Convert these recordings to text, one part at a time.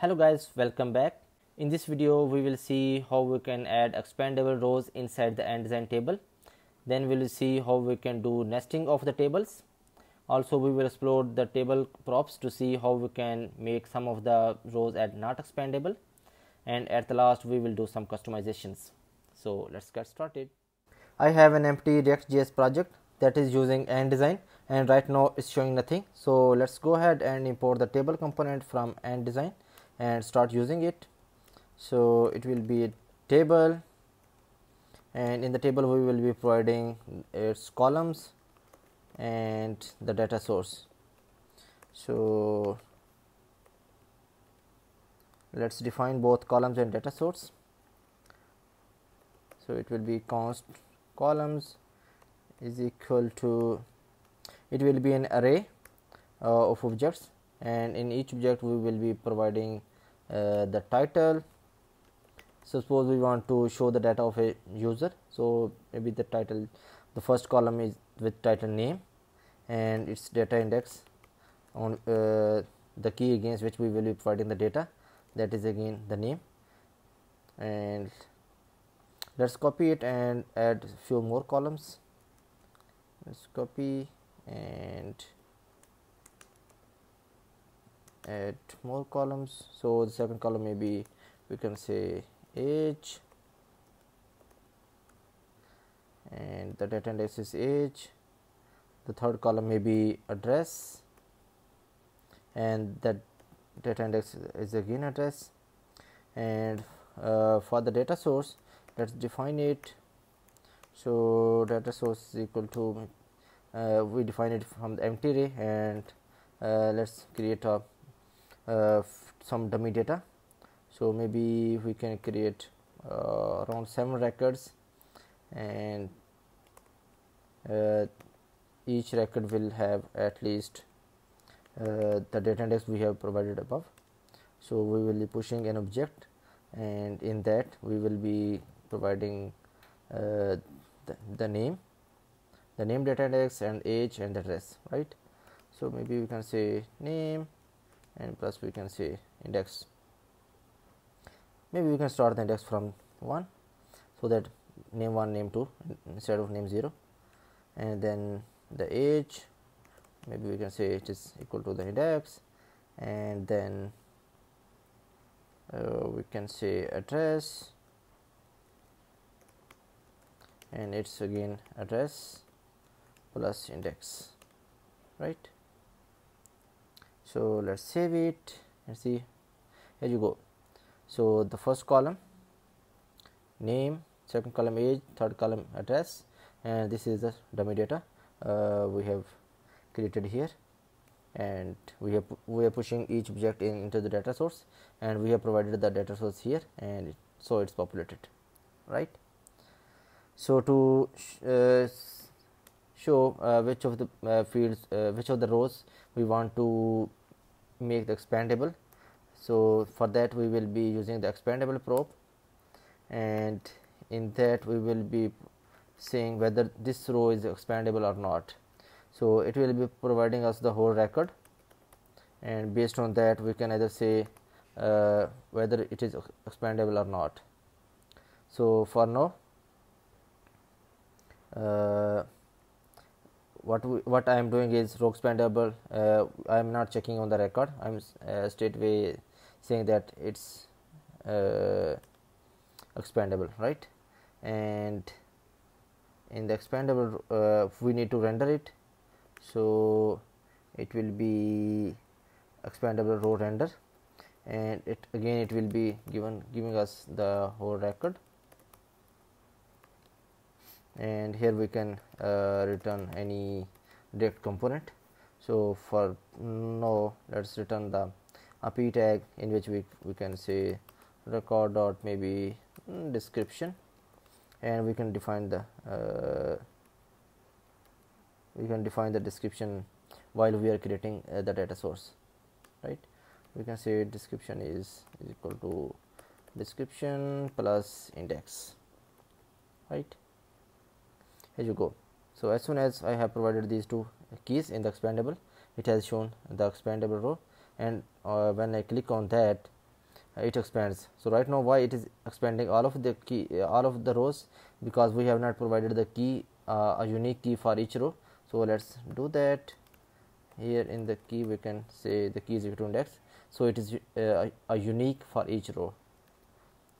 Hello guys, welcome back. In this video, we will see how we can add expandable rows inside the Ant Design table. Then we will see how we can do nesting of the tables. Also, we will explore the table props to see how we can make some of the rows as not expandable. And at the last, we will do some customizations. So let's get started. I have an empty React.js project that is using Ant Design and right now it's showing nothing. So let's go ahead and import the table component from Ant Design and start using it. So it will be a table and in the table we will be providing its columns and the data source. So let's define both columns and data source. So it will be const columns is equal to it will be an array uh, of objects and in each object we will be providing uh, the title. Suppose we want to show the data of a user. So maybe the title the first column is with title name and its data index on uh, the key against which we will be providing the data. That is again the name. And let's copy it and add few more columns. Let's copy and add more columns. So the second column maybe we can say age. And the data index is age. The third column may be address. And that data index is again address. And uh, for the data source let's define it. So data source is equal to uh, we define it from the empty array and uh, let's create a some dummy data. So maybe we can create uh, around 7 records and uh, each record will have at least uh, the data index we have provided above. So we will be pushing an object and in that we will be providing uh, the, the name the name data index and age and address right? So maybe we can say name and plus we can say index. Maybe we can start the index from 1 so that name 1 name 2 instead of name 0 and then the age maybe we can say it is equal to the index. And then uh, we can say address. And it's again address plus index right so let's save it and see. Here you go. So the first column name second column age third column address and this is the dummy data uh, we have created here. And we have we are pushing each object in, into the data source and we have provided the data source here and it, so it's populated right? So to sh uh, show uh, which of the uh, fields uh, which of the rows we want to make the expandable. So for that we will be using the expandable prop. And in that we will be saying whether this row is expandable or not. So it will be providing us the whole record. And based on that we can either say uh, whether it is expandable or not. So for now uh, what we, what I am doing is row expandable. Uh, I am not checking on the record. I am uh, straightway saying that it's uh, expandable, right? And in the expandable, uh, we need to render it. So it will be expandable row render, and it again it will be given giving us the whole record and here we can uh, return any direct component. So for now let's return the a p tag in which we, we can say record dot maybe mm, description. And we can define the uh, we can define the description while we are creating uh, the data source right? We can say description is, is equal to description plus index right here you go. So as soon as I have provided these two keys in the expandable it has shown the expandable row. And uh, when I click on that it expands. So right now why it is expanding all of the key uh, all of the rows? Because we have not provided the key uh, a unique key for each row. So let's do that. Here in the key we can say the key is equal to index. So it is uh, a unique for each row.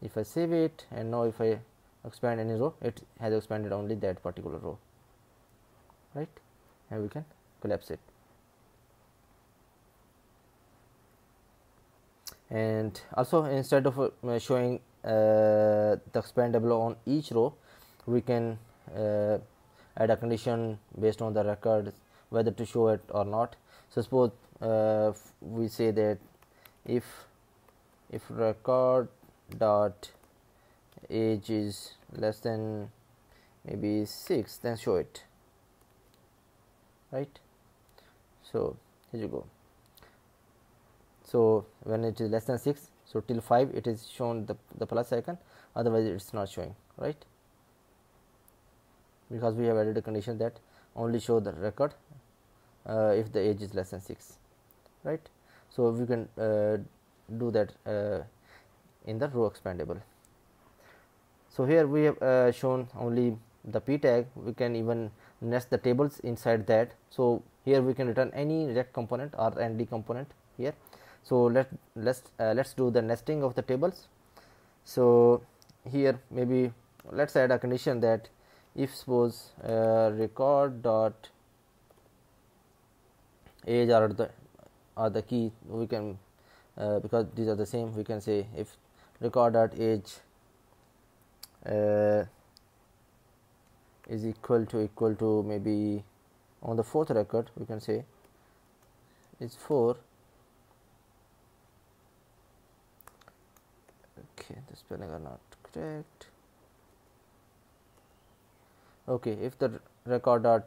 If I save it and now if I expand any row it has expanded only that particular row right? And we can collapse it. And also instead of uh, showing uh, the expandable on each row we can uh, add a condition based on the record whether to show it or not. So suppose uh, we say that if if record dot age is less than maybe 6 then show it. Right? So here you go. So when it is less than 6 so till 5 it is shown the, the plus icon otherwise it's not showing. Right? Because we have added a condition that only show the record uh, if the age is less than 6 right? So we can uh, do that uh, in the row expandable so here we have uh, shown only the p tag. We can even nest the tables inside that. So here we can return any React component or antd component here. So let let's uh, let's do the nesting of the tables. So here maybe let's add a condition that if suppose uh, record dot age are the are the key we can uh, because these are the same we can say if record dot age uh, is equal to equal to maybe on the fourth record we can say is 4 okay the spelling are not correct. Okay if the record dot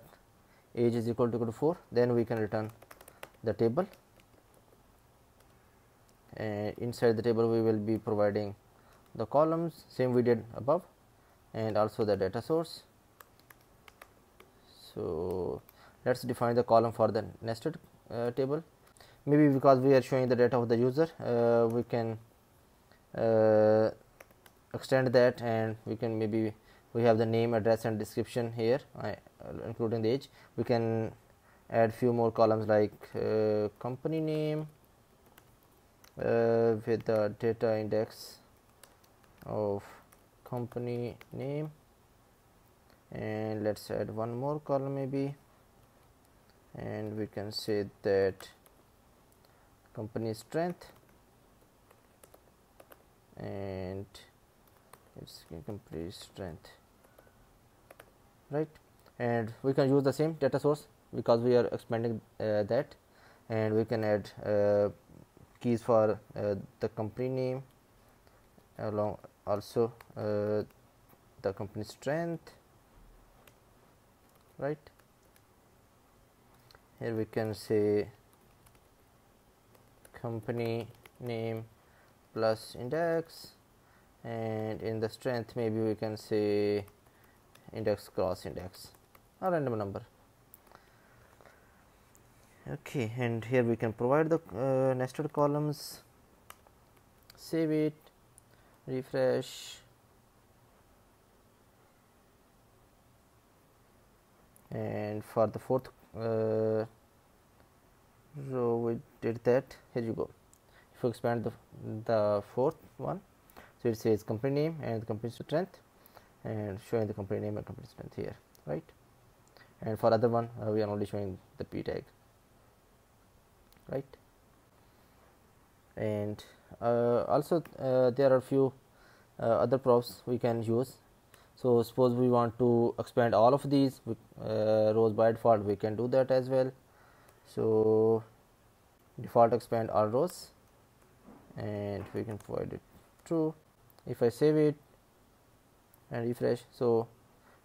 age is equal to equal to 4 then we can return the table. And inside the table we will be providing the columns same we did above and also the data source. So let's define the column for the nested uh, table. Maybe because we are showing the data of the user uh, we can uh, extend that and we can maybe we have the name address and description here uh, including the age. We can add few more columns like uh, company name uh, with the data index of company name. And let's add one more column maybe. And we can say that company strength. And its company strength. Right? And we can use the same data source because we are expanding uh, that. And we can add uh, keys for uh, the company name along also uh, the company strength right? Here we can say company name plus index. And in the strength maybe we can say index cross index. A random number. Okay and here we can provide the uh, nested columns. Save it refresh. And for the fourth uh, row we did that. Here you go. If you expand the, the fourth one so it says company name and the company strength and showing the company name and company strength here right? And for other one uh, we are only showing the p tag right? And also uh, there are few uh, other props we can use. So suppose we want to expand all of these uh, rows by default we can do that as well. So default expand all rows and we can provide it true if I save it and refresh so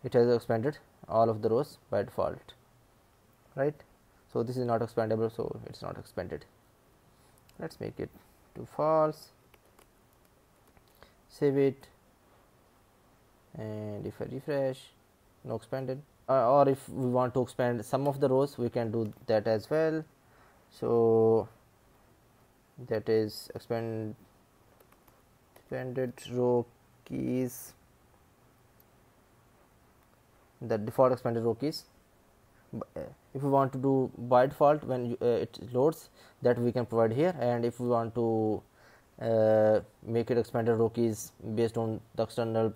it has expanded all of the rows by default right? So this is not expandable so it's not expanded. Let's make it to false save it and if I refresh no expanded. Uh, or if we want to expand some of the rows we can do that as well. So that is expand expanded row keys. The default expanded row keys if we want to do by default when you, uh, it loads that we can provide here. And if we want to uh, make it expanded row keys based on the external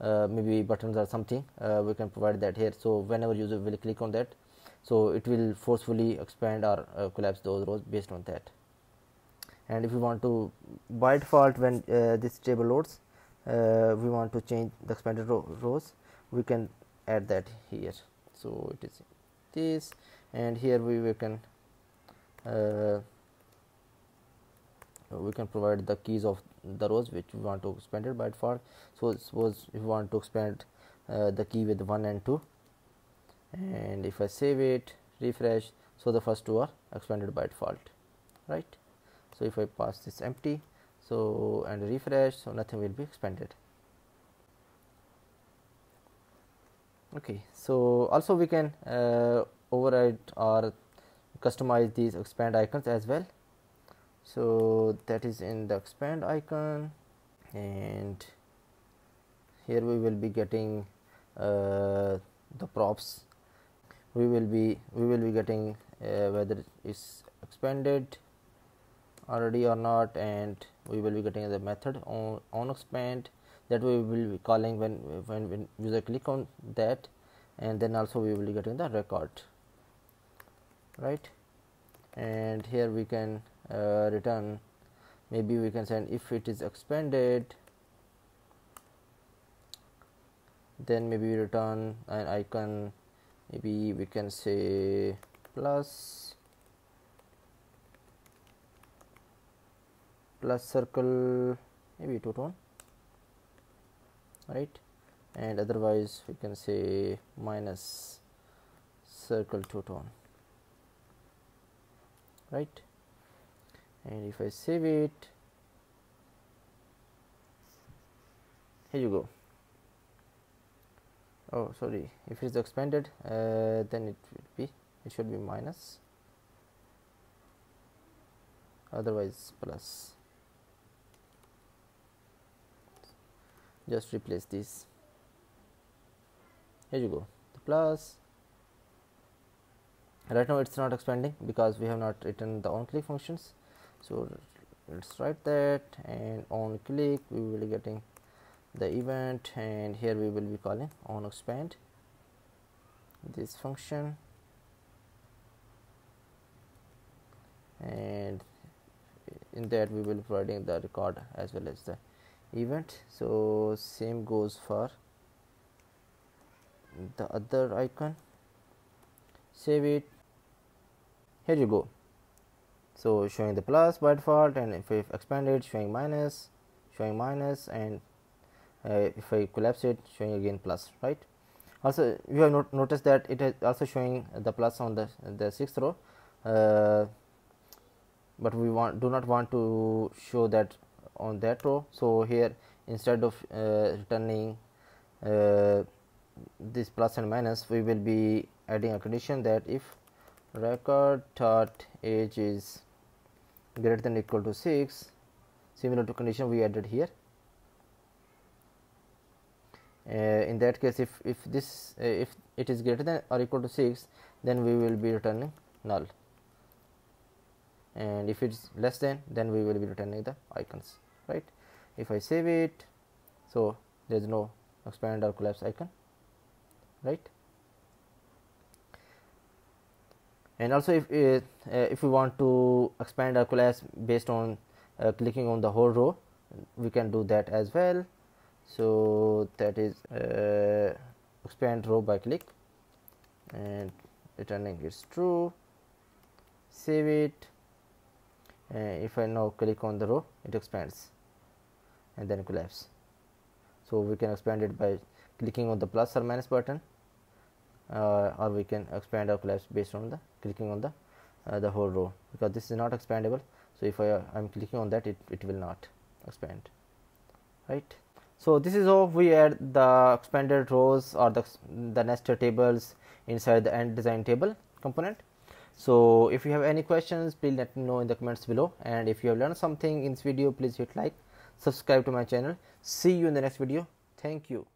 uh, maybe buttons or something uh, we can provide that here. So whenever user will click on that so it will forcefully expand or uh, collapse those rows based on that. And if we want to by default when this table loads we want to change the expanded row rows we can add that here. So it is this and here we, we can uh, we can provide the keys of the rows which we want to expand it by default so suppose if we want to expand uh, the key with 1 and 2 and if I save it refresh so the first two are expanded by default right? So if I pass this empty so and refresh so nothing will be expanded okay so also we can uh, override or customize these expand icons as well. So that is in the expand icon and here we will be getting uh, the props. We will be we will be getting uh, whether it's expanded already or not and we will be getting the method on on expand that we will be calling when when, when user click on that and then also we will be getting the record right? And here we can uh, return. Maybe we can send if it is expanded then maybe we return an icon. Maybe we can say plus plus circle maybe two tone right? And otherwise we can say minus circle two tone right? And if I save it here you go. Oh sorry. If it is expanded uh, then it will be it should be minus otherwise plus just replace this. Here you go. The plus. Right now it's not expanding because we have not written the on click functions. So let's write that and on click we will be getting the event and here we will be calling on expand this function. And in that we will be providing the record as well as the event. So same goes for the other icon. Save it. Here you go. So showing the plus by default and if I expand it showing minus showing minus and uh, if I collapse it showing again plus right? Also you have not noticed that it is also showing the plus on the the sixth row. Uh, but we want do not want to show that on that row. So here instead of uh, returning uh, this plus and minus we will be adding a condition that if record dot age is greater than equal to 6 similar to condition we added here. Uh, in that case if if this uh, if it is greater than or equal to 6 then we will be returning null. And if it is less than then we will be returning the icons right? If i save it so there is no expand or collapse icon right? And also if uh, uh, if we want to expand or collapse based on uh, clicking on the whole row we can do that as well. So that is uh, expand row by click and returning is true. Save it and if I now click on the row it expands and then collapse so we can expand it by clicking on the plus or minus button uh, or we can expand or collapse based on the clicking on the uh, the whole row because this is not expandable. So if I am uh, clicking on that it, it will not expand right? So this is how we add the expanded rows or the, the nested tables inside the Ant Design table component so if you have any questions please let me know in the comments below. And if you have learned something in this video please hit like subscribe to my channel. See you in the next video. Thank you